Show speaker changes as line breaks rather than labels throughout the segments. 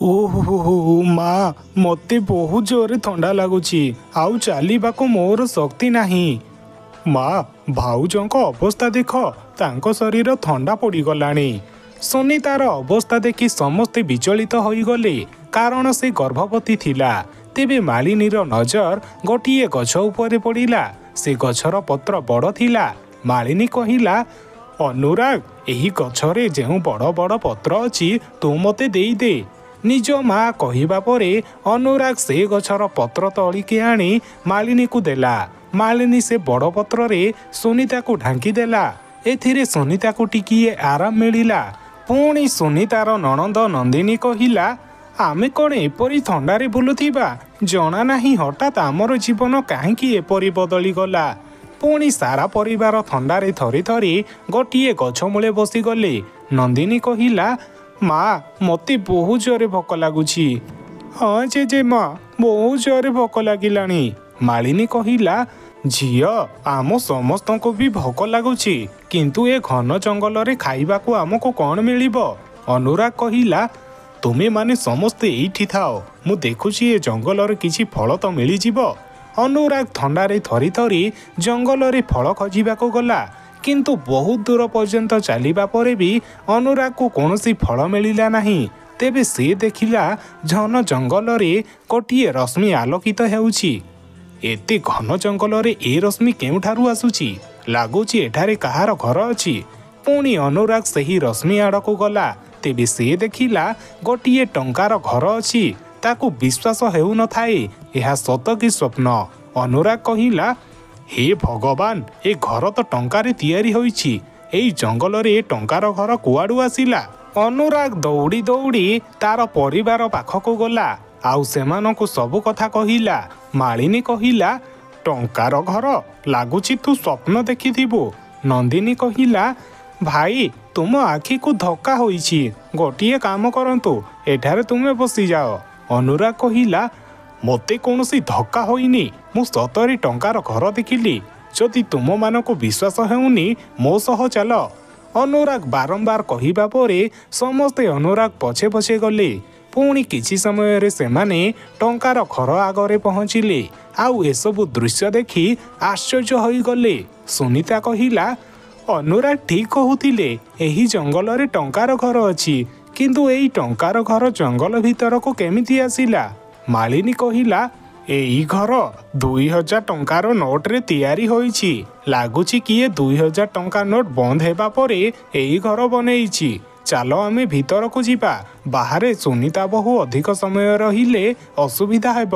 ଓହୋ ମା ମୋତେ ବହୁତ ଜୋରରେ ଥଣ୍ଡା ଲାଗୁଛି। ଆଉ ଚାଲିବାକୁ ମୋର ଶକ୍ତି ନାହିଁ। ମା ଭାଉଜଙ୍କ ଅବସ୍ଥା ଦେଖ ତାଙ୍କ ଶରୀର ଥଣ୍ଡା ପଡ଼ିଗଲାଣି। ସୁନିତାର ଅବସ୍ଥା ଦେଖି ସମସ୍ତେ ବିଚଳିତ ହୋଇଗଲେ କାରଣ ସେ ଗର୍ଭବତୀ ଥିଲା। ତେବେ ମାଳିନୀର ନଜର ଗୋଟିଏ ଗଛ ଉପରେ ପଡ଼ିଲା। ସେ ଗଛର ପତ୍ର ବଡ଼ ଥିଲା। ମାଳିନୀ କହିଲା ଅନୁରାଗ ଏହି ଗଛରେ ଯେଉଁ ବଡ଼ ବଡ଼ ପତ୍ର ଅଛି ତୁ ମୋତେ ଦେଇଦେ। ନିଜ ମା କହିବା ପରେ ଅନୁରାଗ ସେ ଗଛର ପତ୍ର ତଳିକି ଆଣି ମାଳିନୀକୁ ଦେଲା। ମାଳିନୀ ସେ ବଡ଼ ପତ୍ରରେ ସୁନିତାକୁ ଢାଙ୍କି ଦେଲା ଏଥିରେ ସୁନିତାକୁ ଟିକିଏ ଆରାମ ମିଳିଲା। ପୁଣି ସୁନିତାର ନଣନ୍ଦ ନନ୍ଦିନୀ କହିଲା ଆମେ କ'ଣ ଏପରି ଥଣ୍ଡାରେ ବୁଲୁଥିବା? ଜଣା ନାହିଁ ହଠାତ୍ ଆମର ଜୀବନ କାହିଁକି ଏପରି ବଦଳିଗଲା ପୁଣି ସାରା ପରିବାର ଥଣ୍ଡାରେ ଥରି ଥରି ଗୋଟିଏ ଗଛ ମୂଳେ ବସିଗଲେ। ନନ୍ଦିନୀ କହିଲା ମା ମୋତେ ବହୁତ ଜୋରେ ଭୋକ ଲାଗୁଛି। ହଁ ଜେଜେ ମା ବହୁତ ଜୋରେ ଭୋକ ଲାଗିଲାଣି। ମାଳିନୀ କହିଲା ଝିଅ ଆମ ସମସ୍ତଙ୍କୁ ବି ଭୋକ ଲାଗୁଛି କିନ୍ତୁ ଏ ଘନ ଜଙ୍ଗଲରେ ଖାଇବାକୁ ଆମକୁ କ'ଣ ମିଳିବ? ଅନୁରାଗ କହିଲା ତୁମେମାନେ ସମସ୍ତେ ଏଇଠି ଥାଅ ମୁଁ ଦେଖୁଛି ଏ ଜଙ୍ଗଲରେ କିଛି ଫଳ ତ ମିଳିଯିବ। ଅନୁରାଗ ଥଣ୍ଡାରେ ଥରି ଥରି ଜଙ୍ଗଲରେ ଫଳ ଖୋଜିବାକୁ ଗଲା। କିନ୍ତୁ ବହୁତ ଦୂର ପର୍ଯ୍ୟନ୍ତ ଚାଲିବା ପରେ ବି ଅନୁରାଗକୁ କୌଣସି ଫଳ ମିଳିଲା ନାହିଁ। ତେବେ ସେ ଦେଖିଲା ଘନ ଜଙ୍ଗଲରେ ଗୋଟିଏ ରଶ୍ମି ଆଲୋକିତ ହେଉଛି। ଏତେ ଘନ ଜଙ୍ଗଲରେ ଏ ରଶ୍ମି କେଉଁଠାରୁ ଆସୁଛି? ଲାଗୁଛି ଏଠାରେ କାହାର ଘର ଅଛି। ପୁଣି ଅନୁରାଗ ସେହି ରଶ୍ମି ଆଡ଼କୁ ଗଲା। ତେବେ ସେ ଦେଖିଲା ଗୋଟିଏ ଟଙ୍କାର ଘର ଅଛି। ତାକୁ ବିଶ୍ୱାସ ହେଉନଥାଏ। ଏହା ସତ କି ସ୍ୱପ୍ନ? ଅନୁରାଗ କହିଲା ହେ ଭଗବାନ ଏ ଘର ତ ଟଙ୍କାରେ ତିଆରି ହୋଇଛି। ଏଇ ଜଙ୍ଗଲରେ ଏ ଟଙ୍କାର ଘର କୁଆଡ଼ୁ ଆସିଲା? ଅନୁରାଗ ଦୌଡ଼ି ଦୌଡ଼ି ତାର ପରିବାର ପାଖକୁ ଗଲା। ଆଉ ସେମାନଙ୍କୁ ସବୁ କଥା କହିଲା। ମାଳିନୀ କହିଲା ଟଙ୍କାର ଘର ଲାଗୁଛି ତୁ ସ୍ୱପ୍ନ ଦେଖିଥିବୁ। ନନ୍ଦିନୀ କହିଲା ଭାଇ ତୁମ ଆଖିକୁ ଧକ୍କା ହୋଇଛି। ଗୋଟିଏ କାମ କରନ୍ତୁ ଏଠାରେ ତୁମେ ବସିଯାଅ। ଅନୁରାଗ କହିଲା ମୋତେ କୌଣସି ଧକ୍କା ହୋଇନି। ମୁଁ ସତରେ ଟଙ୍କାର ଘର ଦେଖିଲି। ଯଦି ତୁମମାନଙ୍କୁ ବିଶ୍ୱାସ ହେଉନି ମୋ ସହ ଚାଲ। ଅନୁରାଗ ବାରମ୍ବାର କହିବା ପରେ ସମସ୍ତେ ଅନୁରାଗ ପଛେ ପଛେ ଗଲେ। ପୁଣି କିଛି ସମୟରେ ସେମାନେ ଟଙ୍କାର ଘର ଆଗରେ ପହଞ୍ଚିଲେ। ଆଉ ଏସବୁ ଦୃଶ୍ୟ ଦେଖି ଆଶ୍ଚର୍ଯ୍ୟ ହୋଇଗଲେ। ସୁନିତା କହିଲା ଅନୁରାଗ ଠିକ୍ କହୁଥିଲେ ଏହି ଜଙ୍ଗଲରେ ଟଙ୍କାର ଘର ଅଛି। କିନ୍ତୁ ଏଇ ଟଙ୍କାର ଘର ଜଙ୍ଗଲ ଭିତରକୁ କେମିତି ଆସିଲା? ମାଳିନୀ କହିଲା ଏଇ ଘର ଦୁଇ ହଜାର ଟଙ୍କାର ନୋଟରେ ତିଆରି ହୋଇଛି। ଲାଗୁଛି କିଏ ଦୁଇ ହଜାର ଟଙ୍କା ନୋଟ ବନ୍ଦ ହେବା ପରେ ଏଇ ଘର ବନେଇଛି। ଚାଲ ଆମେ ଭିତରକୁ ଯିବା। ବାହାରେ ସୁନିତା ବହୁ ଅଧିକ ସମୟ ରହିଲେ ଅସୁବିଧା ହେବ।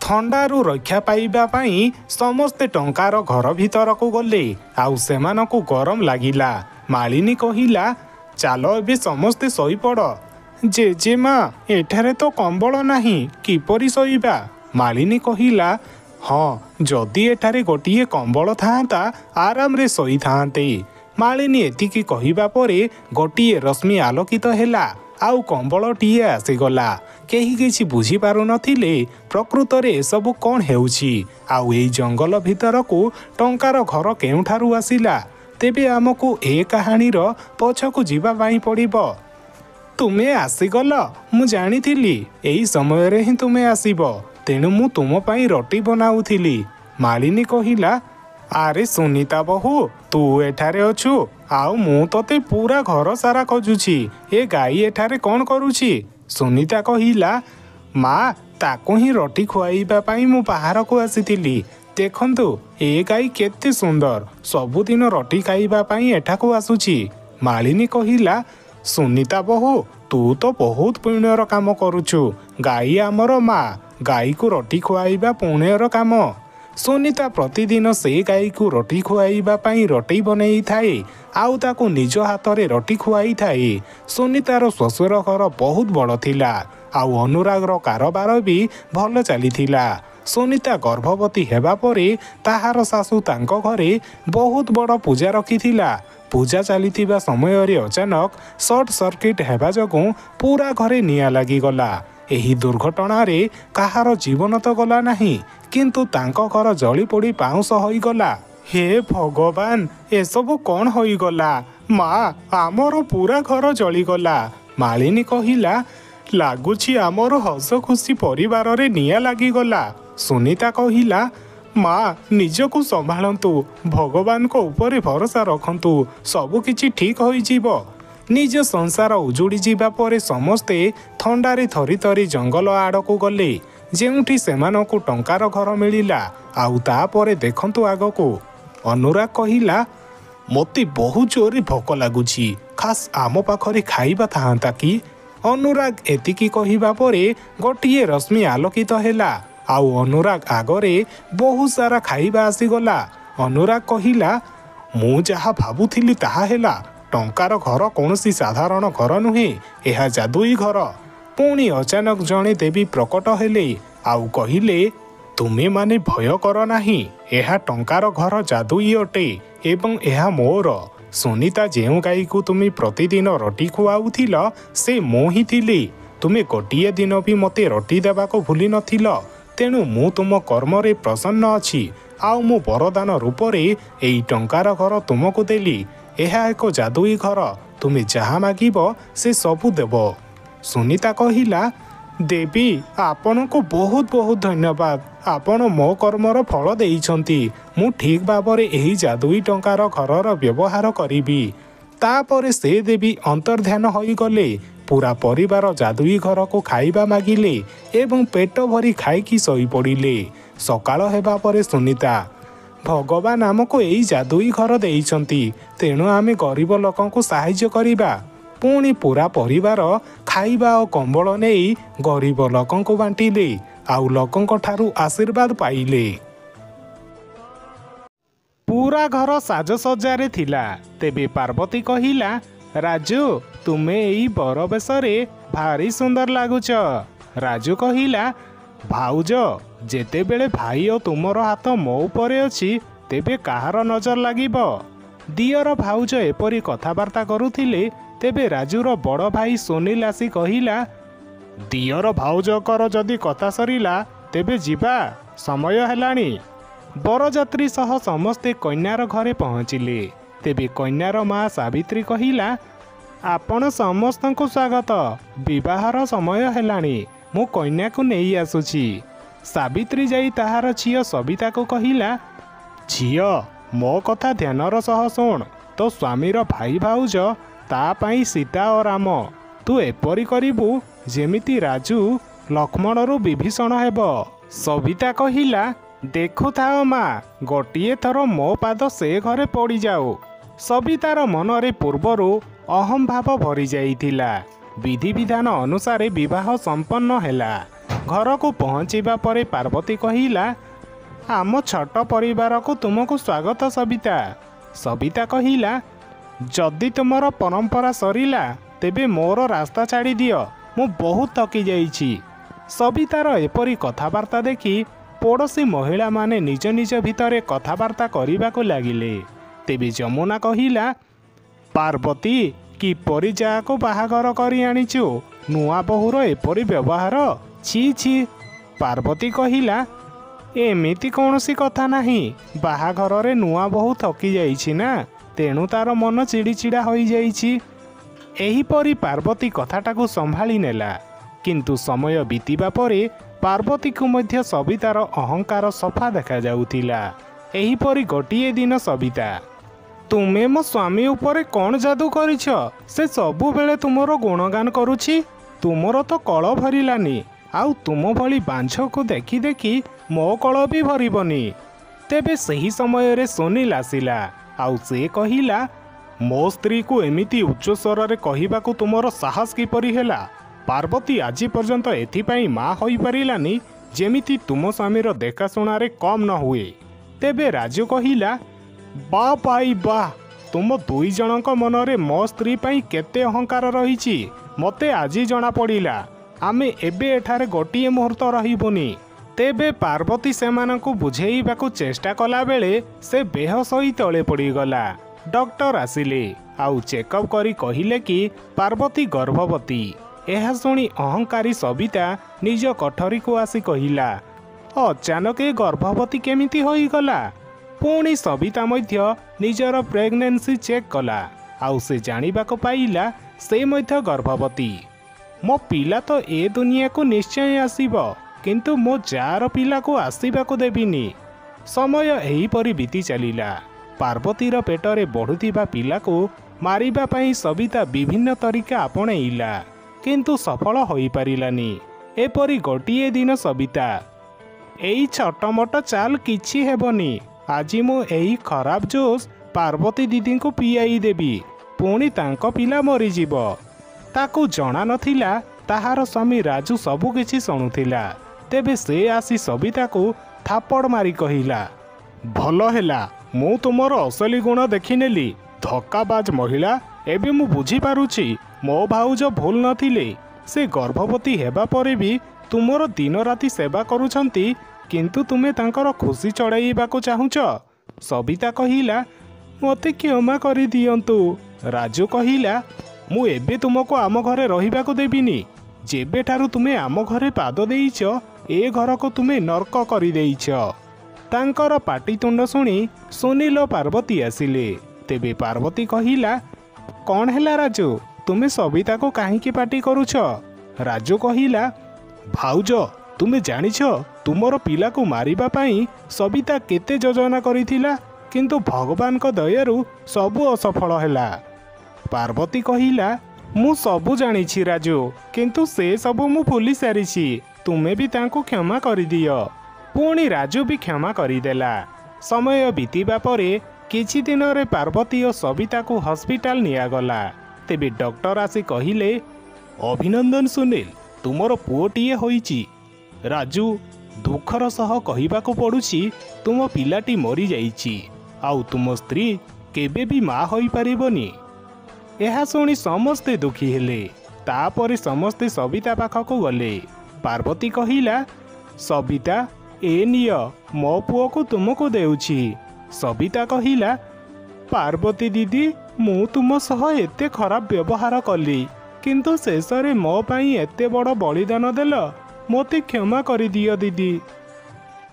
ଥଣ୍ଡାରୁ ରକ୍ଷା ପାଇବା ପାଇଁ ସମସ୍ତେ ଟଙ୍କାର ଘର ଭିତରକୁ ଗଲେ। ଆଉ ସେମାନଙ୍କୁ ଗରମ ଲାଗିଲା। ମାଳିନୀ କହିଲା ଚାଲ ଏବେ ସମସ୍ତେ ଶୋଇପଡ଼। ଜେଜେମା ଏଠାରେ ତ କମ୍ବଳ ନାହିଁ କିପରି ଶୋଇବା? ମାଳିନୀ କହିଲା ହଁ ଯଦି ଏଠାରେ ଗୋଟିଏ କମ୍ବଳ ଥାଆନ୍ତା ଆରାମରେ ଶୋଇଥାନ୍ତେ। ମାଳିନୀ ଏତିକି କହିବା ପରେ ଗୋଟିଏ ରଶ୍ମି ଆଲୋକିତ ହେଲା ଆଉ କମ୍ବଳଟିଏ ଆସିଗଲା। କେହି କିଛି ବୁଝିପାରୁନଥିଲେ ପ୍ରକୃତରେ ଏସବୁ କ'ଣ ହେଉଛି। ଆଉ ଏଇ ଜଙ୍ଗଲ ଭିତରକୁ ଟଙ୍କାର ଘର କେଉଁଠାରୁ ଆସିଲା? ତେବେ ଆମକୁ ଏ କାହାଣୀର ପଛକୁ ଯିବା ପାଇଁ ପଡ଼ିବ। ତୁମେ ଆସିଗଲ ମୁଁ ଜାଣିଥିଲି ଏଇ ସମୟରେ ହିଁ ତୁମେ ଆସିବ। ତେଣୁ ମୁଁ ତୁମ ପାଇଁ ରୁଟି ବନାଉଥିଲି। ମାଳିନୀ କହିଲା ଆରେ ସୁନିତା ବୋହୁ ତୁ ଏଠାରେ ଅଛୁ ଆଉ ମୁଁ ତତେ ପୁରା ଘର ସାରା ଖୋଜୁଛି। ଏ ଗାଈ ଏଠାରେ କ'ଣ କରୁଛି? ସୁନିତା କହିଲା ମା ତାକୁ ହିଁ ରୁଟି ଖୁଆଇବା ପାଇଁ ମୁଁ ବାହାରକୁ ଆସିଥିଲି। ଦେଖନ୍ତୁ ଏ ଗାଈ କେତେ ସୁନ୍ଦର। ସବୁଦିନ ରୁଟି ଖାଇବା ପାଇଁ ଏଠାକୁ ଆସୁଛି। ମାଳିନୀ କହିଲା ସୁନିତା ବୋହୁ ତୁ ତ ବହୁତ ପୁଣ୍ୟର କାମ କରୁଛୁ। ଗାଈ ଆମର ମା ଗାଈକୁ ରୁଟି ଖୁଆଇବା ପୁଣ୍ୟର କାମ। ସୁନିତା ପ୍ରତିଦିନ ସେ ଗାଈକୁ ରୁଟି ଖୁଆଇବା ପାଇଁ ରୁଟି ବନେଇଥାଏ ଆଉ ତାକୁ ନିଜ ହାତରେ ରୁଟି ଖୁଆଇଥାଏ। ସୁନିତାର ଶ୍ୱଶୁର ଘର ବହୁତ ବଡ଼ ଥିଲା ଆଉ ଅନୁରାଗର କାରବାର ବି ଭଲ ଚାଲିଥିଲା। ସୁନିତା ଗର୍ଭବତୀ ହେବା ପରେ ତାହାର ଶାଶୁ ତାଙ୍କ ଘରେ ବହୁତ ବଡ଼ ପୂଜା ରଖିଥିଲା ପୂଜା ଚାଲିଥିବା ସମୟରେ ଅଚାନକ ସର୍ଟ ସର୍କିଟ୍ ହେବା ଯୋଗୁଁ ପୁରା ଘରେ ନିଆଁ ଲାଗିଗଲା। ଏହି ଦୁର୍ଘଟଣାରେ କାହାର ଜୀବନ ତ ଗଲା ନାହିଁ କିନ୍ତୁ ତାଙ୍କ ଘର ଜଳି ପୋଡ଼ି ପାଉଁଶ ହୋଇଗଲା। ହେ ଭଗବାନ ଏସବୁ କ'ଣ ହୋଇଗଲା? ମା ଆମର ପୁରା ଘର ଜଳିଗଲା। ମାଳିନୀ କହିଲା ଲାଗୁଛି ଆମର ହସ ଖୁସି ପରିବାରରେ ନିଆଁ ଲାଗିଗଲା। ସୁନିତା କହିଲା ମା ନିଜକୁ ସମ୍ଭାଳନ୍ତୁ। ଭଗବାନଙ୍କ ଉପରେ ଭରସା ରଖନ୍ତୁ। ସବୁ କିଛି ଠିକ୍ ହୋଇଯିବ। ନିଜ ସଂସାର ଉଜୁଡ଼ି ଯିବା ପରେ ସମସ୍ତେ ଥଣ୍ଡାରେ ଥରି ଥରି ଜଙ୍ଗଲ ଆଡ଼କୁ ଗଲେ। ଯେଉଁଠି ସେମାନଙ୍କୁ ଟଙ୍କାର ଘର ମିଳିଲା ଆଉ ତାପରେ ଦେଖନ୍ତୁ ଆଗକୁ। ଅନୁରାଗ କହିଲା ମୋତେ ବହୁ ଜୋରରେ ଭୋକ ଲାଗୁଛି। ଖାସ୍ ଆମ ପାଖରେ ଖାଇବା ଥାନ୍ତା କି? ଅନୁରାଗ ଏତିକି କହିବା ପରେ ଗୋଟିଏ ରଶ୍ମି ଆଲୋକିତ ହେଲା। ଆଉ ଅନୁରାଗ ଆଗରେ ବହୁ ସାରା ଖାଇବା ଆସିଗଲା। ଅନୁରାଗ କହିଲା ମୁଁ ଯାହା ଭାବୁଥିଲି ତାହା ହେଲା ଟଙ୍କାର ଘର କୌଣସି ସାଧାରଣ ଘର ନୁହେଁ ଏହା ଯାଦୁଇ ଘର। ପୁଣି ଅଚାନକ ଜଣେ ଦେବୀ ପ୍ରକଟ ହେଲେ ଆଉ କହିଲେ ତୁମେମାନେ ଭୟ କର ନାହିଁ ଏହା ଟଙ୍କାର ଘର ଯାଦୁଇ ଅଟେ ଏବଂ ଏହା ମୋର। ସୁନିତା ଯେଉଁ ଗାଈକୁ ତୁମେ ପ୍ରତିଦିନ ରୁଟି ଖୁଆଉଥିଲ ସେ ମୁଁ ହିଁ ଥିଲି। ତୁମେ ଗୋଟିଏ ଦିନ ବି ମୋତେ ରୁଟି ଦେବାକୁ ଭୁଲି ନଥିଲ ତେଣୁ ମୁଁ ତୁମ କର୍ମରେ ପ୍ରସନ୍ନ ଅଛି। ଆଉ ମୁଁ ବରଦାନ ରୂପରେ ଏଇ ଟଙ୍କାର ଘର ତୁମକୁ ଦେଲି। ଏହା ଏକ ଯାଦୁଇ ଘର। ତୁମେ ଯାହା ମାଗିବ ସେ ସବୁ ଦେବ। ସୁନିତା କହିଲା ଦେବୀ ଆପଣଙ୍କୁ ବହୁତ ବହୁତ ଧନ୍ୟବାଦ। ଆପଣ ମୋ କର୍ମର ଫଳ ଦେଇଛନ୍ତି। ମୁଁ ଠିକ୍ ଭାବରେ ଏହି ଯାଦୁଇ ଟଙ୍କାର ଘରର ବ୍ୟବହାର କରିବି। ତାପରେ ସେ ଦେବୀ ଅନ୍ତର୍ଧ୍ୟାନ ହୋଇଗଲେ। ପୁରା ପରିବାର ଯାଦୁଇ ଘରକୁ ଖାଇବା ମାଗିଲେ ଏବଂ ପେଟ ଭରି ଖାଇକି ଶୋଇପଡ଼ିଲେ। ସକାଳ ହେବା ପରେ ସୁନିତା ଭଗବାନ ଆମକୁ ଏଇ ଯାଦୁଇ ଘର ଦେଇଛନ୍ତି ତେଣୁ ଆମେ ଗରିବ ଲୋକଙ୍କୁ ସାହାଯ୍ୟ କରିବା ପୁଣି ପୁରା ପରିବାର ଖାଇବା ଓ କମ୍ବଳ ନେଇ ଗରିବ ଲୋକଙ୍କୁ ବାଣ୍ଟିଲେ ଆଉ ଲୋକଙ୍କ ଠାରୁ ଆଶୀର୍ବାଦ ପାଇଲେ। ପୁରା ଘର ସାଜସଜ୍ଜାରେ ଥିଲା। ତେବେ ପାର୍ବତୀ କହିଲା ରାଜୁ ତୁମେ ଏଇ ବର ବେଶରେ ଭାରି ସୁନ୍ଦର ଲାଗୁଛ। ରାଜୁ କହିଲା ଭାଉଜ ଯେତେବେଳେ ଭାଇ ଓ ତୁମର ହାତ ମୋ ଉପରେ ଅଛି ତେବେ କାହାର ନଜର ଲାଗିବ? ଦିଅର ଭାଉଜ ଏପରି କଥାବାର୍ତ୍ତା କରୁଥିଲେ ତେବେ ରାଜୁର ବଡ଼ ଭାଇ ସୁନୀଲ ଆସି କହିଲା ଦିଅର ଭାଉଜଙ୍କର ଯଦି କଥା ସରିଲା ତେବେ ଯିବା ସମୟ ହେଲାଣି। ବରଯାତ୍ରୀ ସହ ସମସ୍ତେ କନ୍ୟାର ଘରେ ପହଞ୍ଚିଲେ। ତେବେ କନ୍ୟାର ମା ସାବିତ୍ରୀ କହିଲା ଆପଣ ସମସ୍ତଙ୍କୁ ସ୍ୱାଗତ। ବିବାହର ସମୟ ହେଲାଣି। ମୁଁ କନ୍ୟାକୁ ନେଇ ଆସୁଛି। ସାବିତ୍ରୀ ଯାଇ ତାହାର ଝିଅ ସବିତାକୁ କହିଲା ଝିଅ ମୋ କଥା ଧ୍ୟାନର ସହ ଶୁଣ। ତୋ ସ୍ୱାମୀର ଭାଇ ଭାଉଜ ତା ପାଇଁ ସୀତା ଓ ରାମ। ତୁ ଏପରି କରିବୁ ଯେମିତି ରାଜୁ ଲକ୍ଷ୍ମଣରୁ ବିଭୀଷଣ ହେବ। ସବିତା କହିଲା ଦେଖୁଥାଅ ମା ଗୋଟିଏ ଥର ମୋ ପାଦ ସେ ଘରେ ପଡ଼ିଯାଉ। ସବିତାର ମନରେ ପୂର୍ବରୁ ଅହଂ ଭାବ ଭରି ଯାଇଥିଲା ବିଧିବିଧାନ ଅନୁସାରେ ବିବାହ ସମ୍ପନ୍ନ ହେଲା। ଘରକୁ ପହଞ୍ଚିବା ପରେ ପାର୍ବତୀ କହିଲା ଆମ ଛୋଟ ପରିବାରକୁ ତୁମକୁ ସ୍ୱାଗତ ସବିତା। ସବିତା କହିଲା ଯଦି ତୁମର ପରମ୍ପରା ସରିଲା ତେବେ ମୋର ରାସ୍ତା ଛାଡ଼ି ଦିଅ ମୁଁ ବହୁତ ଥକି ଯାଇଛି। ସବିତାର ଏପରି କଥାବାର୍ତ୍ତା ଦେଖି ପଡ଼ୋଶୀ ମହିଳାମାନେ ନିଜ ନିଜ ଭିତରେ କଥାବାର୍ତ୍ତା କରିବାକୁ ଲାଗିଲେ। ତେବେ ଯମୁନା କହିଲା ପାର୍ବତୀ କିପରି ଯାହାକୁ ବାହାଘର କରି ଆଣିଛୁ? ନୂଆ ବୋହୂର ଏପରି ବ୍ୟବହାର? ଛି ଛି। ପାର୍ବତୀ କହିଲା ଏମିତି କୌଣସି କଥା ନାହିଁ। ବାହାଘରରେ ନୂଆ ବୋହୂ ଥକି ଯାଇଛି ନା? ତେଣୁ ତାର ମନ ଚିଡ଼ିଚିଡ଼ା ହୋଇଯାଇଛି। ଏହିପରି ପାର୍ବତୀ କଥାଟାକୁ ସମ୍ଭାଳି ନେଲା। କିନ୍ତୁ ସମୟ ବିତିବା ପରେ ପାର୍ବତୀକୁ ମଧ୍ୟ ସବିତାର ଅହଙ୍କାର ସଫା ଦେଖାଯାଉଥିଲା। ଏହିପରି ଗୋଟିଏ ଦିନ ସବିତା ତୁମେ ମୋ ସ୍ୱାମୀ ଉପରେ କ'ଣ ଯାଦୁ କରିଛ? ସେ ସବୁବେଳେ ତୁମର ଗୁଣଗାନ କରୁଛି। ତୁମର ତ କଳ ଭରିଲାନି। ଆଉ ତୁମ ଭଳି ବାଞ୍ଝକୁ ଦେଖି ଦେଖି ମୋ କଳ ବି ଭରିବନି। ତେବେ ସେହି ସମୟରେ ସୁନୀଲ ଆସିଲା। ଆଉ ସେ କହିଲା ମୋ ସ୍ତ୍ରୀକୁ ଏମିତି ଉଚ୍ଚ ସ୍ୱରରେ କହିବାକୁ ତୁମର ସାହସ କିପରି ହେଲା? ପାର୍ବତୀ ଆଜି ପର୍ଯ୍ୟନ୍ତ ଏଥିପାଇଁ ମା ହୋଇପାରିଲାନି ଯେମିତି ତୁମ ସ୍ୱାମୀର ଦେଖାଶୁଣାରେ କମ୍ ନ ହୁଏ। ତେବେ ରାଜୁ କହିଲା ବା ଭାଇ ବା ତୁମ ଦୁଇ ଜଣଙ୍କ ମନରେ ମୋ ସ୍ତ୍ରୀ ପାଇଁ କେତେ ଅହଙ୍କାର ରହିଛି ମୋତେ ଆଜି ଜଣାପଡ଼ିଲା। ଆମେ ଏବେ ଏଠାରେ ଗୋଟିଏ ମୁହୂର୍ତ୍ତ ରହିବୁନି। ତେବେ ପାର୍ବତୀ ସେମାନଙ୍କୁ ବୁଝେଇବାକୁ ଚେଷ୍ଟା କଲାବେଳେ ସେ ବେହୋସ ହୋଇ ତଳେ ପଡ଼ିଗଲା। ଡକ୍ଟର ଆସିଲେ ଆଉ ଚେକଅପ୍ କରି କହିଲେ କି ପାର୍ବତୀ ଗର୍ଭବତୀ। ଏହା ଶୁଣି ଅହଙ୍କାରୀ ସବିତା ନିଜ କୋଠରୀକୁ ଆସି କହିଲା ଅଚାନକ ଏ ଗର୍ଭବତୀ କେମିତି ହୋଇଗଲା? ପୁଣି ସବିତା ମଧ୍ୟ ନିଜର ପ୍ରେଗନେନ୍ସି ଚେକ୍ କଲା। ଆଉ ସେ ଜାଣିବାକୁ ପାଇଲା ସେ ମଧ୍ୟ ଗର୍ଭବତୀ। ମୋ ପିଲା ତ ଏ ଦୁନିଆକୁ ନିଶ୍ଚୟ ଆସିବ କିନ୍ତୁ ମୋ ଯାଆର ପିଲାକୁ ଆସିବାକୁ ଦେବିନି। ସମୟ ଏହିପରି ବିତି ଚାଲିଲା। ପାର୍ବତୀର ପେଟରେ ବଢ଼ୁଥିବା ପିଲାକୁ ମାରିବା ପାଇଁ ସବିତା ବିଭିନ୍ନ ତରିକା ଆପଣେଇଲା କିନ୍ତୁ ସଫଳ ହୋଇପାରିଲାନି। ଏପରି ଗୋଟିଏ ଦିନ ସବିତା ଏଇ ଛୋଟମୋଟ ଚାଲ କିଛି ହେବନି ଆଜି ମୁଁ ଏଇ ଖରାପ ଜୁସ୍ ପାର୍ବତୀ ଦିଦିଙ୍କୁ ପିଆଇ ଦେବି। ପୁଣି ତାଙ୍କ ପିଲା ମରିଯିବ। ତାକୁ ଜଣା ନଥିଲା ତାହାର ସ୍ୱାମୀ ରାଜୁ ସବୁ କିଛି ଶୁଣୁଥିଲା। ତେବେ ସେ ଆସି ସବିତାକୁ ଥାପଡ଼ ମାରି କହିଲା ଭଲ ହେଲା ମୁଁ ତୁମର ଅସଲି ଗୁଣ ଦେଖିନେଲି। ଧକ୍କାବାଜ ମହିଳା ଏବେ ମୁଁ ବୁଝିପାରୁଛି ମୋ ଭାଉଜ ଭୁଲ ନଥିଲେ। ସେ ଗର୍ଭବତୀ ହେବା ପରେ ବି ତୁମର ଦିନ ରାତି ସେବା କରୁଛନ୍ତି କିନ୍ତୁ ତୁମେ ତାଙ୍କର ଖୁସି ଚଢ଼ାଇବାକୁ ଚାହୁଁଛ। ସବିତା କହିଲା ମୋତେ କ୍ଷମା କରିଦିଅନ୍ତୁ। ରାଜୁ କହିଲା ମୁଁ ଏବେ ତୁମକୁ ଆମ ଘରେ ରହିବାକୁ ଦେବିନି। ଯେବେଠାରୁ ତୁମେ ଆମ ଘରେ ପାଦ ଦେଇଛ ଏ ଘରକୁ ତୁମେ ନର୍କ କରିଦେଇଛ। ତାଙ୍କର ପାଟିତୁଣ୍ଡ ଶୁଣି ସୁନୀଲ ଓ ପାର୍ବତୀ ଆସିଲେ। ତେବେ ପାର୍ବତୀ କହିଲା କ'ଣ ହେଲା ରାଜୁ? ତୁମେ ସବିତାକୁ କାହିଁକି ପାଟି କରୁଛ? ରାଜୁ କହିଲା ଭାଉଜ ତୁମେ ଜାଣିଛ? ତୁମର ପିଲାକୁ ମାରିବା ପାଇଁ ସବିତା କେତେ ଯୋଜନା କରିଥିଲା କିନ୍ତୁ ଭଗବାନଙ୍କ ଦୟାରୁ ସବୁ ଅସଫଳ ହେଲା। ପାର୍ବତୀ କହିଲା ମୁଁ ସବୁ ଜାଣିଛି ରାଜୁ କିନ୍ତୁ ସେ ସବୁ ମୁଁ ଭୁଲି ସାରିଛି। ତୁମେ ବି ତାଙ୍କୁ କ୍ଷମା କରିଦିଅ। ପୁଣି ରାଜୁ ବି କ୍ଷମା କରିଦେଲା। ସମୟ ବିତିବା ପରେ କିଛି ଦିନରେ ପାର୍ବତୀ ଓ ସବିତାକୁ ହସ୍ପିଟାଲ ନିଆଗଲା। ତେବେ ଡକ୍ଟର ଆସି କହିଲେ ଅଭିନନ୍ଦନ ସୁନୀଲ ତୁମର ପୁଅଟିଏ ହୋଇଛି। ରାଜୁ ଦୁଃଖର ସହ କହିବାକୁ ପଡ଼ୁଛି ତୁମ ପିଲାଟି ମରିଯାଇଛି ଆଉ ତୁମ ସ୍ତ୍ରୀ କେବେ ବି ମା ହୋଇପାରିବନି। ଏହା ଶୁଣି ସମସ୍ତେ ଦୁଃଖୀ ହେଲେ। ତାପରେ ସମସ୍ତେ ସବିତା ପାଖକୁ ଗଲେ। ପାର୍ବତୀ କହିଲା ସବିତା ଏ ନିଅ ମୋ ପୁଅକୁ ତୁମକୁ ଦେଉଛି। ସବିତା କହିଲା ପାର୍ବତୀ ଦିଦି ମୁଁ ତୁମ ସହ ଏତେ ଖରାପ ବ୍ୟବହାର କଲି କିନ୍ତୁ ଶେଷରେ ମୋ ପାଇଁ ଏତେ ବଡ଼ ବଳିଦାନ ଦେଲ ମୋତେ କ୍ଷମା କରିଦିଅ ଦିଦି।